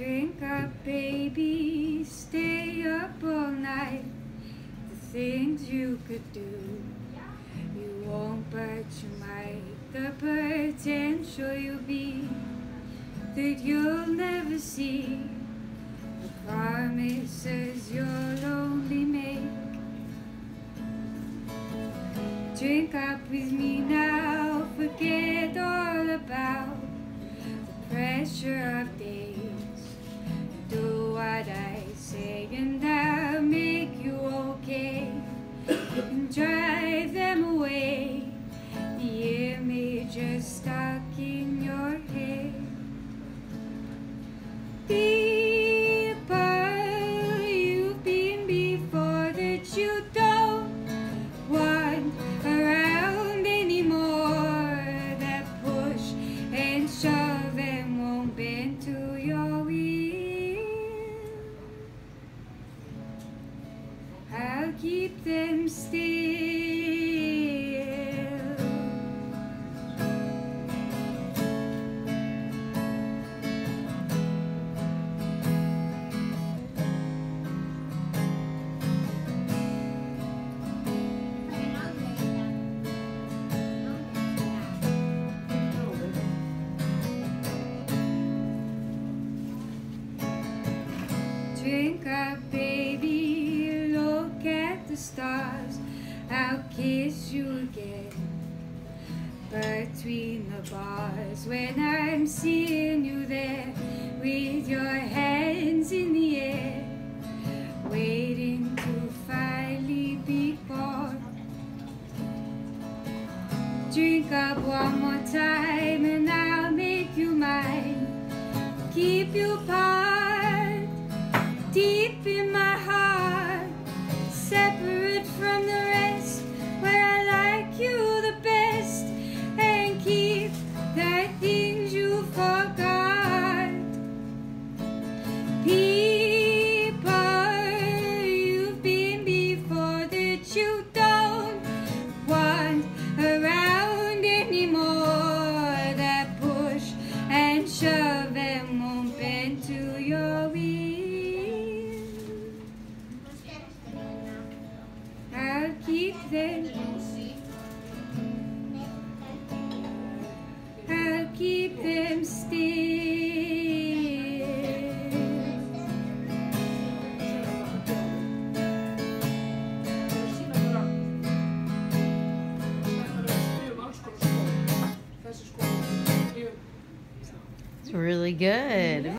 Drink up, baby, stay up all night. The things you could do, you won't, but you might. The potential you'll be that you'll never see. The promises you'll only make. Drink up with me now, forget all about the pressure of days. Drink up, stars. I'll kiss you again between the bars when I'm seeing you there with your hands in the air, waiting to finally be born. Drink up one more time and I'll make you mine. Keep you part deep Them. I'll keep them still. It's really good.